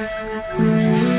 Música